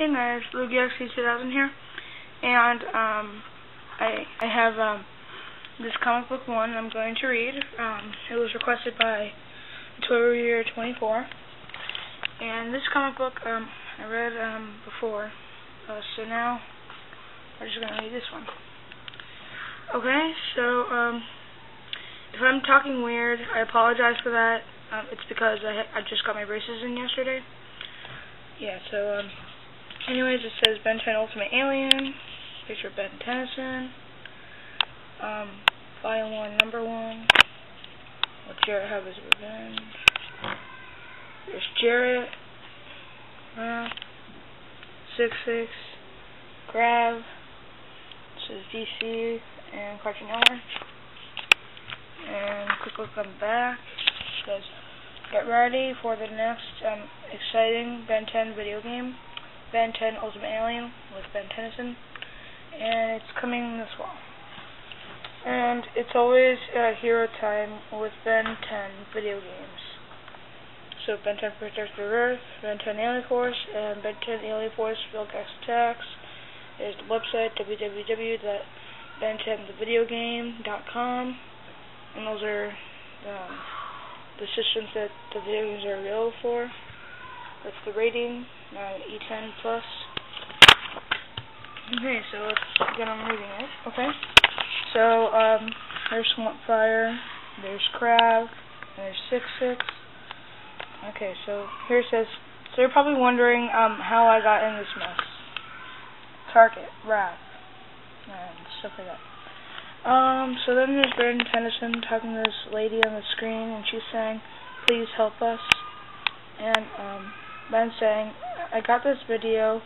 Hey guys, LugiaXD2000 here, and um, I I have um, this comic book one I'm going to read. Um, it was requested by Toy Year 24, and this comic book um, I read um, before, uh, so now we're just to read this one. Okay, so um, if I'm talking weird, I apologize for that. Um, it's because I I just got my braces in yesterday. Yeah, so um. Anyways, it says Ben 10 Ultimate Alien, picture of Ben Tennyson, um, Volume 1, Number 1, Will Jarrett have his revenge? There's Jarrett, uh, 6-6, Grav, this is DC, and Cartoon Network. And quick look on the back, it says, get ready for the next um, exciting Ben 10 video game. Ben 10 Ultimate Alien with Ben Tennyson, and it's coming this fall. And it's always uh, hero time with Ben 10 video games. So Ben 10 Protector the Earth, Ben 10 Alien Force, and Ben 10 Alien Force Vilgax Attacks. There's the website www.ben10thevideogame.com, and those are um, the systems that the games are available for. That's the rating, uh, E10 plus. Okay, so let's get on reading it. Okay, so um, there's Swamp Fire, there's Kraab, there's Six Six. Okay, so here it says. So you're probably wondering um, how I got in this mess. Target, Rath, and stuff like that. Um, so then there's Brandon Tennyson talking to this lady on the screen, and she's saying, "Please help us." And um, Ben saying, I got this video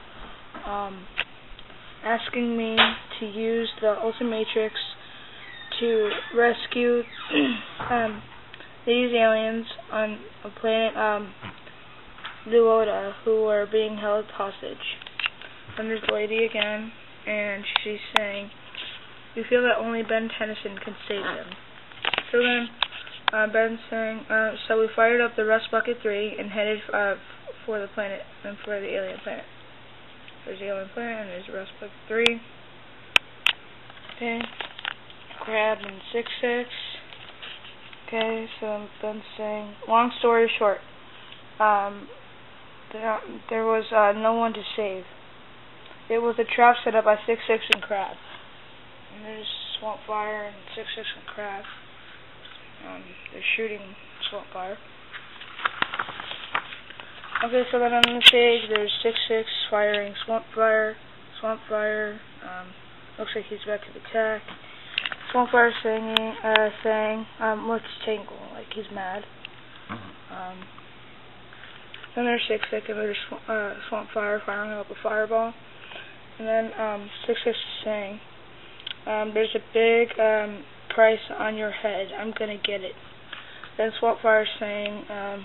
um, asking me to use the Ultimatrix to rescue um, these aliens on a planet um, Luoda who are being held hostage. And there's the lady again, and she's saying, we feel that only Ben Tennyson can save them. So then, uh, Ben's saying, uh, so we fired up the Rust Bucket 3 and headed uh, for the planet and for the alien planet. There's the alien planet and there's Rust Bucket 3. Okay. Kraab and 6 6. Okay, so I'm done saying. Long story short, um, there, there was uh, no one to save. It was a trap set up by 6 6 and Kraab. And there's Swamp Fire and 6 6 and Kraab. Um, they're shooting Swamp Fire. Okay, so then on the page there's six six firing swamp fire, swamp fire. Um, looks like he's about to attack. Swamp fire singing, uh, saying, um, let's tangle, like he's mad. Um, then there's six six and there's uh, swamp fire firing up a fireball, and then um, six six is saying, um, there's a big um, price on your head. I'm gonna get it. Then swamp fire saying. Um,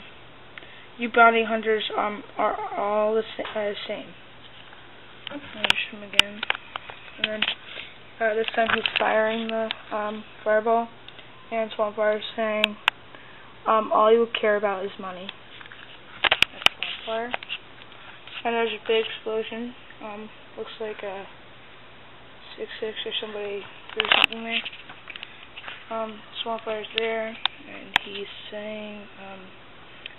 you bounty hunters um, are all the sa uh, same. There's him again. And then uh, this time he's firing the um, fireball, and Swampfire is saying, um, all you care about is money. That's Swampfire. And there's a big explosion. Um, looks like a 6-6 or somebody threw something there. Um, Swampfire's there, and he's saying, um,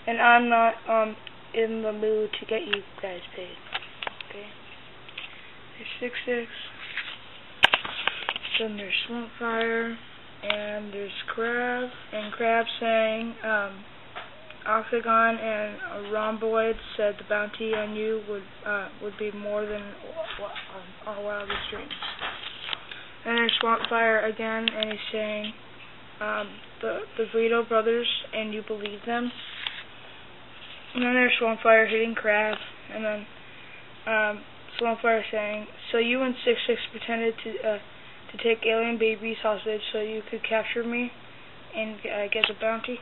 and I'm not um in the mood to get you guys paid. Okay. There's six six. Then there's Swamp Fire and there's Kraab and Kraab saying, um Octagon and Rhomboid said the bounty on you would uh would be more than our wildest dreams. And there's Swampfire again and he's saying, um, the the Vito brothers and you believe them? And then there's Swampfire hitting Kraab, and then um, Swampfire saying, "So you and Six Six pretended to uh, to take alien babies hostage so you could capture me and uh, get the bounty."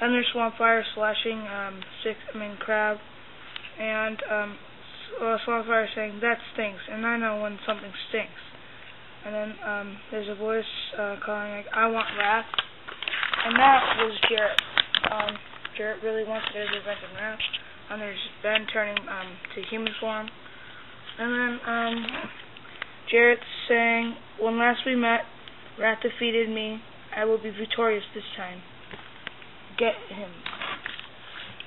And then there's Swampfire slashing um, Six, I mean Kraab, and um, uh, Swampfire saying, "That stinks," and I know when something stinks. And then um, there's a voice uh, calling like, "I want Rath," and that was Jarrett. Um, Jarrett really wants to get his revenge on Rath. and there's Ben turning um, to human form. And then um, Jarrett's saying, When last we met, Rath defeated me. I will be victorious this time. Get him.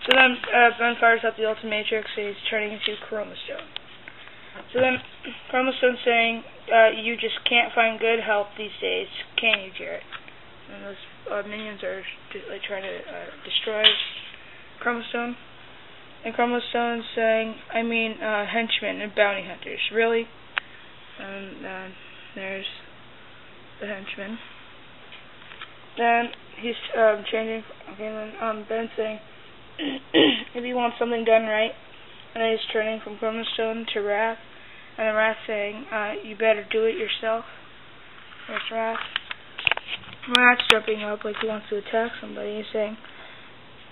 So then uh, Ben fires up the Ultimatrix and he's turning into Chroma Stone. So then Chroma Stone's saying, uh, You just can't find good help these days, can you, Jarrett? And those uh, minions are like trying to uh, destroy Chroma Stone. And Chroma Stone's saying, I mean, uh, henchmen and bounty hunters. Really? And uh, there's the henchman. Then he's um, changing. Okay, then um, Ben's saying, if you want something done right, and then he's turning from Chroma Stone to Rath, and then Rath saying, uh, you better do it yourself. There's Rath. Rath's jumping up like he wants to attack somebody. He's saying,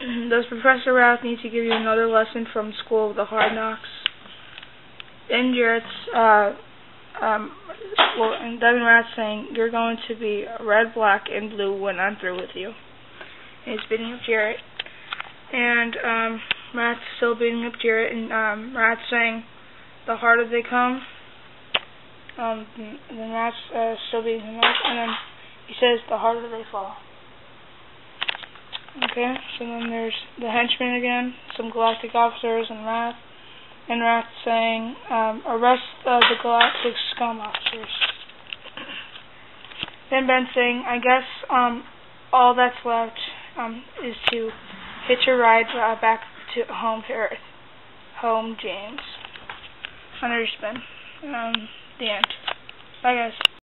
does Professor Rath need to give you another lesson from School of the Hard Knocks? Then Jarrett's, uh, um, well, and Devin Rath's saying, you're going to be red, black, and blue when I'm through with you. And he's beating up Jarrett. And, um, Rath's still beating up Jarrett, and, um, Rath's saying, the harder they come, um, then Rath's, uh, still beating him up, and then he says, the harder they fall. Okay, so then there's the henchmen again, some galactic officers, and Rath. And Rath saying, um, arrest uh, the galactic scum officers. Then Ben saying, I guess um, all that's left um, is to hitch a ride uh, back to home to Earth. Home, James. Hunter's Ben. Um, the end. Bye, guys.